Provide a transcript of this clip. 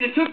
It took me